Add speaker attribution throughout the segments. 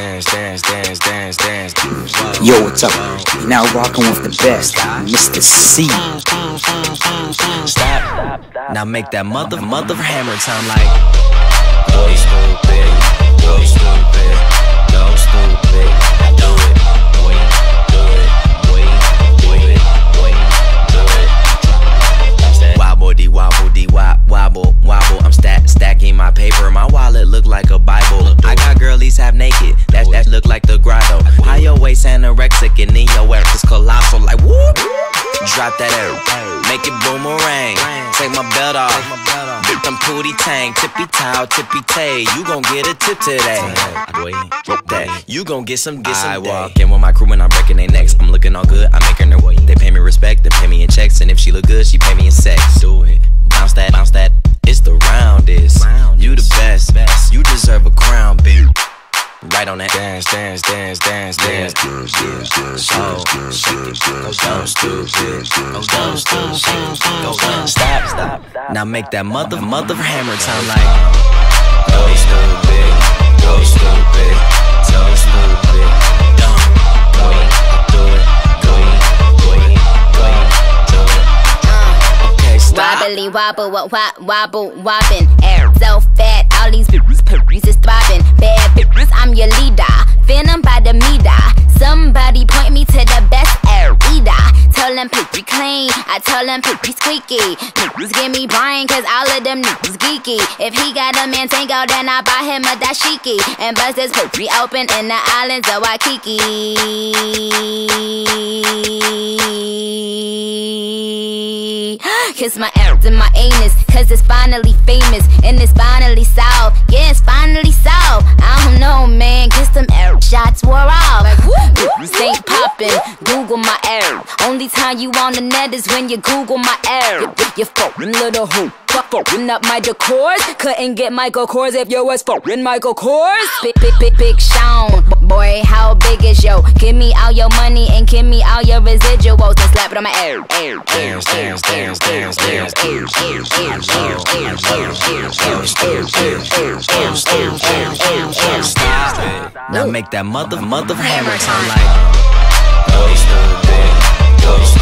Speaker 1: dance, dance, dance, dance, dance.
Speaker 2: Yo, what's up? You're now rocking with the best, Mr. C.
Speaker 1: Stop. Now make that mother, mother of hammer time like. Stupid, Drop that air, make it boomerang. Take my belt off, dip them Pootie Tang, tippy toe, tippy tay. You gon' get a tip today. Boy, that you gon' get some, get some. I walk in with my crew and I'm breaking their necks. I'm looking all good, I'm making their way. They pay me respect, they pay me in checks, and if she look good, she pay me in sex. Do it, bounce that, dance, dance, dance, dance, dance. So, shake it, go down, stupid, go down, stupid, go down. Stop, stop. Now make that mother, mother hammer time like. Go stupid, go stupid, go stupid. Dumb, go do it, go go go do it. Okay, stop.
Speaker 3: Wobbly wobble, wop, wop, wobble, wobbin'. Air so fat, all these bitches, bitches is throbbing. Pippy clean, I tell them pippy squeaky. Niggas give me Brian, cause all of them niggas geeky. If he got a man tango, then I buy him a dashiki. And bust his pippy open in the islands of Waikiki. Kiss my arrows and my anus, cause it's finally famous. And it's finally solved. Google my arrow. Only time you on the net is when you Google my arrow. You fucking little hoe. Fucking up my decors. Couldn't get Michael Kors if you was fucking Michael Kors. Big, big, big, big Sean. Boy, how big is yo? Give me all your money and give me all your residuals and slap it on my arrow. Arrow, arrow,
Speaker 1: Dance, dance, dance, dance, dance. Stop. Now make that mother, mother hammer time like. Stupid, go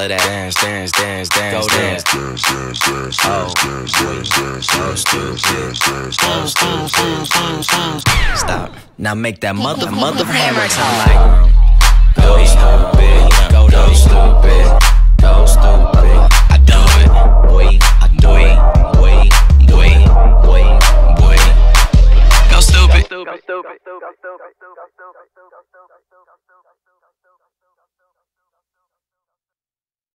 Speaker 1: all of that dance, dance, dance, dance, dance. Oh, Stop. Now make that mother, mother hammer time like. Go stupid, go go stupid, go stupid. I do it, wait, I do it, wait, wait, wait, wait. Go stupid.
Speaker 4: Go stupid.